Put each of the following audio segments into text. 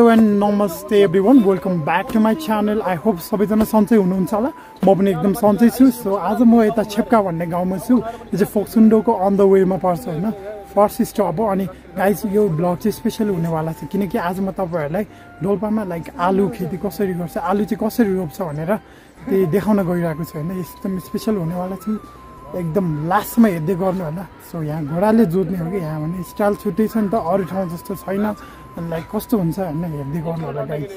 Hello and नमस्ते everyone welcome back to my channel I hope सबैजना सन्चै हुनुहुन्छ होला। म पनि एकदम सन्चै छु। सो आज म यता छेप्का भन्ने गाउँमा छु। यो चाहिँ फोक्सुन्डोको अन द वेमा पर्छ होइन? फर्स्ट स्टप हो। अनि गाइस यो ब्लग चाहिँ स्पेसल हुनेवाला छ। किनकि आज म तपाईँहरूलाई डोल्पामा लाइक आलु खेती कसरी गर्छ आलु चाहिँ कसरी रोप्छ भनेर त्यही देखाउन गइरहेको छु होइन? एकदम स्पेसल हुनेवाला छ। एकदम लास्टमा हेर्दै गर्नु होला। सो यहाँ घोडाले जोत्ने हो कि? यहाँ भने स्टाइल छुट्टै छ नि त अरू ठाउँ जस्तो छैन। लाइक कस्तो हुन्छ होइन हेर्दै गर्नु होला गाइस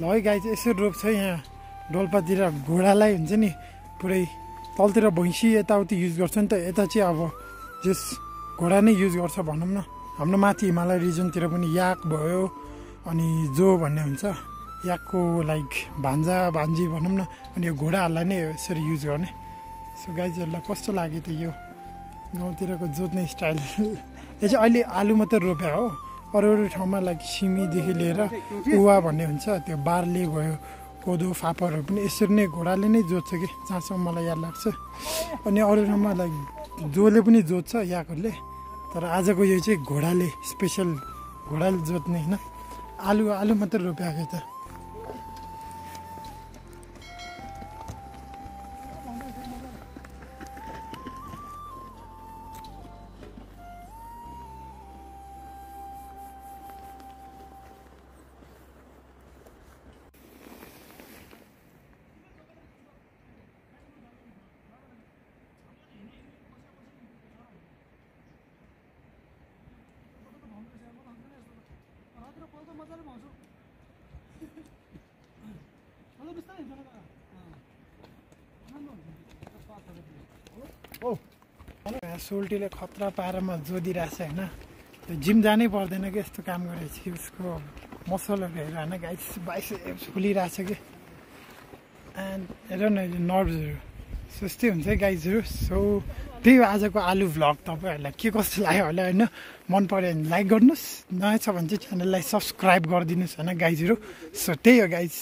ल है गाई चाहिँ यसो रोप्छ यहाँ। डोल्पातिर घोडालाई हुन्छ नि पुरै तलतिर भैँसी यताउति युज गर्छ नि त। यता चाहिँ अब जस घोडा नै युज गर्छ भनौँ न। हाम्रो माथि हिमालय रिजनतिर पनि याक भयो अनि जो भन्ने हुन्छ याकको लाइक भान्जा भान्जी भनौँ न अनि यो घोडाहरूलाई नै यसरी युज गर्ने। सो गाइजहरूलाई कस्तो लाग्यो त यो? गाउँतिरको जोत्ने स्टाइल। यो चाहिँ अहिले आलु मात्रै रोप्या हो। अरू अरू ठाउँमा लाइक सिमीदेखि लिएर कुवा भन्ने हुन्छ त्यो बार्ले भयो कोदो फापरहरू पनि यसरी नै घोडाले नै जोत्छ कि जहाँसम्म मलाई याद लाग्छ। अनि अरू ठाउँमा लाइक जोले पनि जोत्छ याकहरूले तर आजको यो चाहिँ घोडाले स्पेसल घोडाले जोत्ने होइन। आलु आलु मात्रै रोप्याएको त। सोल्टीले खतरा पारामा जोदिरहेछ होइन? त्यो जिम जानै पर्दैन कि यस्तो काम गरेपछि उसको मसलहरू हेरेर होइन गाइस बाइस फुलिरहेछ कि? एन्ड हेर न नर्भ्सहरू। सुस्तै हुन्छ गाइजहरू। सो त्यही हो आजको आलु भ्लग तपाईँहरूलाई के कस्तो लाग्यो होला होइन? मन पऱ्यो भने लाइक गर्नुहोस्। नयाँ छ भने चाहिँ च्यानललाई सब्सक्राइब गरिदिनुहोस् होइन गाइजहरू सो त्यही हो गाइज